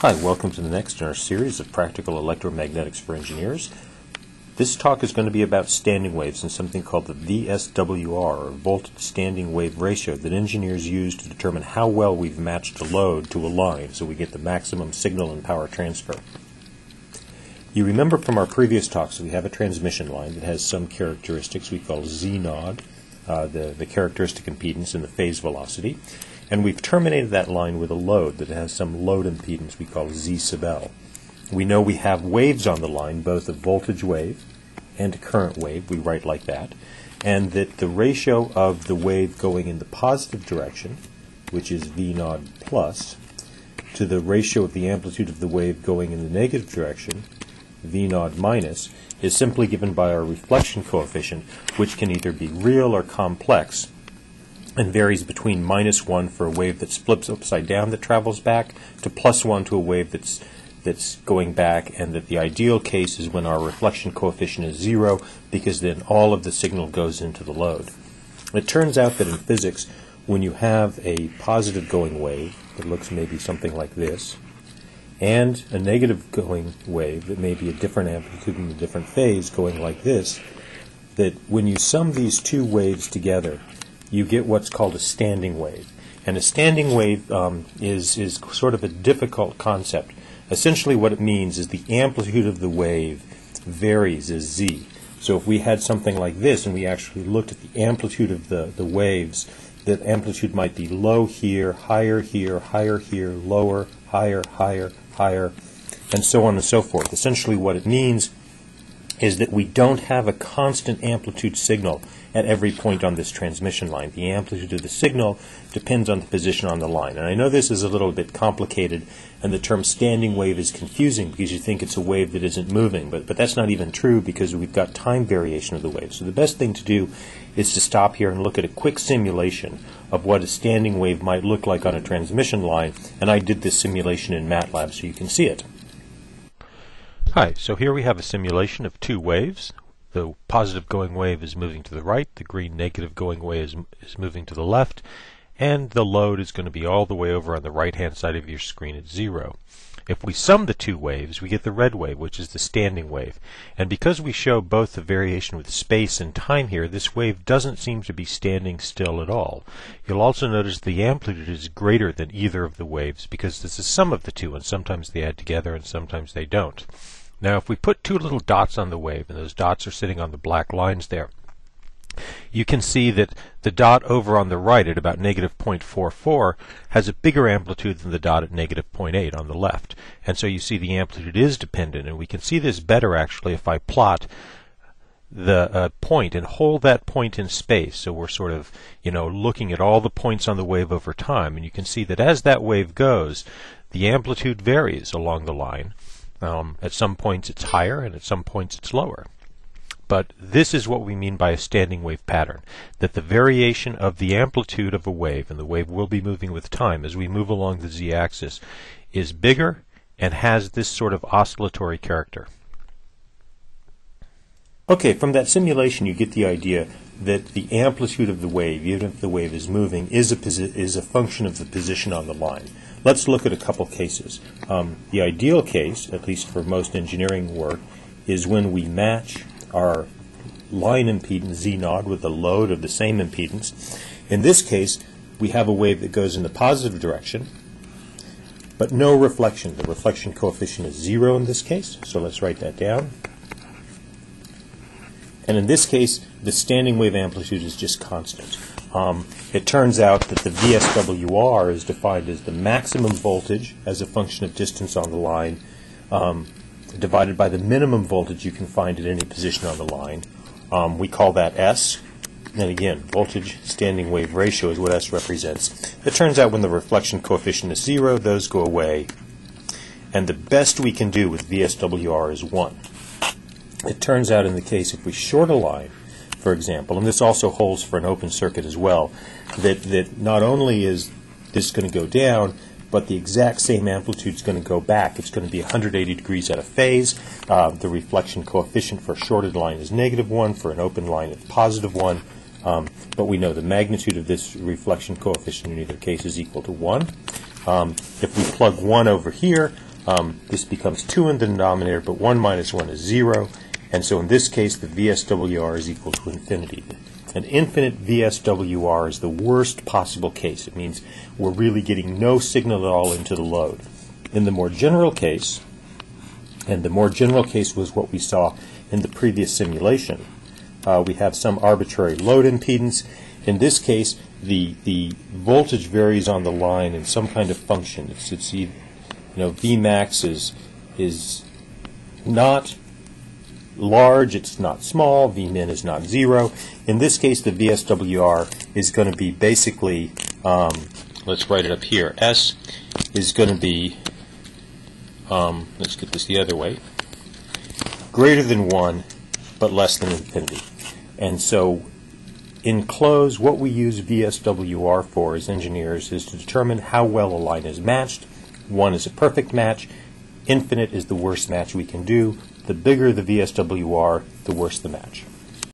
Hi, welcome to the next in our series of Practical Electromagnetics for Engineers. This talk is going to be about standing waves and something called the VSWR, or Voltage Standing Wave Ratio, that engineers use to determine how well we've matched a load to a line so we get the maximum signal and power transfer. You remember from our previous talks that we have a transmission line that has some characteristics we call Z naught, uh, the, the characteristic impedance and the phase velocity. And we've terminated that line with a load that has some load impedance we call Z sub L. We know we have waves on the line, both a voltage wave and a current wave. We write like that. And that the ratio of the wave going in the positive direction, which is V naught plus, to the ratio of the amplitude of the wave going in the negative direction, V naught minus, is simply given by our reflection coefficient, which can either be real or complex and varies between minus 1 for a wave that flips upside down that travels back to plus 1 to a wave that's that's going back and that the ideal case is when our reflection coefficient is 0 because then all of the signal goes into the load. It turns out that in physics when you have a positive going wave that looks maybe something like this and a negative going wave that may be a different amplitude and a different phase going like this that when you sum these two waves together you get what's called a standing wave. And a standing wave um, is, is sort of a difficult concept. Essentially, what it means is the amplitude of the wave varies as z. So if we had something like this and we actually looked at the amplitude of the, the waves, that amplitude might be low here, higher here, higher here, lower, higher, higher, higher, and so on and so forth. Essentially, what it means is that we don't have a constant amplitude signal at every point on this transmission line. The amplitude of the signal depends on the position on the line. And I know this is a little bit complicated, and the term standing wave is confusing because you think it's a wave that isn't moving, but, but that's not even true because we've got time variation of the wave. So the best thing to do is to stop here and look at a quick simulation of what a standing wave might look like on a transmission line, and I did this simulation in MATLAB so you can see it. Hi, so here we have a simulation of two waves. The positive going wave is moving to the right, the green negative going wave is, is moving to the left, and the load is going to be all the way over on the right hand side of your screen at zero. If we sum the two waves, we get the red wave, which is the standing wave. And because we show both the variation with space and time here, this wave doesn't seem to be standing still at all. You'll also notice the amplitude is greater than either of the waves because this is sum of the two, and sometimes they add together and sometimes they don't. Now if we put two little dots on the wave, and those dots are sitting on the black lines there, you can see that the dot over on the right at about negative 0.44 has a bigger amplitude than the dot at negative 0.8 on the left. And so you see the amplitude is dependent, and we can see this better actually if I plot the uh, point and hold that point in space. So we're sort of, you know, looking at all the points on the wave over time, and you can see that as that wave goes, the amplitude varies along the line. Um, at some points it's higher and at some points it's lower. But this is what we mean by a standing wave pattern, that the variation of the amplitude of a wave, and the wave will be moving with time as we move along the z-axis, is bigger and has this sort of oscillatory character. Okay, from that simulation you get the idea that the amplitude of the wave, even if the wave is moving, is a, is a function of the position on the line. Let's look at a couple cases. Um, the ideal case, at least for most engineering work, is when we match our line impedance Z naught with the load of the same impedance. In this case, we have a wave that goes in the positive direction, but no reflection. The reflection coefficient is zero in this case, so let's write that down. And in this case, the standing wave amplitude is just constant. Um, it turns out that the VSWR is defined as the maximum voltage as a function of distance on the line um, divided by the minimum voltage you can find at any position on the line. Um, we call that S. And again, voltage standing wave ratio is what S represents. It turns out when the reflection coefficient is zero, those go away. And the best we can do with VSWR is 1. It turns out in the case if we short a line, for example, and this also holds for an open circuit as well, that, that not only is this going to go down, but the exact same amplitude is going to go back. It's going to be 180 degrees out of phase. Uh, the reflection coefficient for a shorted line is negative 1, for an open line it's positive 1. Um, but we know the magnitude of this reflection coefficient in either case is equal to 1. Um, if we plug 1 over here, um, this becomes 2 in the denominator, but 1 minus 1 is 0. And so in this case, the VSWR is equal to infinity. An infinite VSWR is the worst possible case. It means we're really getting no signal at all into the load. In the more general case, and the more general case was what we saw in the previous simulation, uh, we have some arbitrary load impedance. In this case, the the voltage varies on the line in some kind of function. It's, it's you know Vmax is is not large, it's not small, Vmin is not zero. In this case, the VSWR is going to be basically, um, let's write it up here, S is going to be, um, let's get this the other way, greater than 1, but less than infinity. And so in close, what we use VSWR for as engineers is to determine how well a line is matched. 1 is a perfect match, infinite is the worst match we can do. The bigger the VSWR, the worse the match.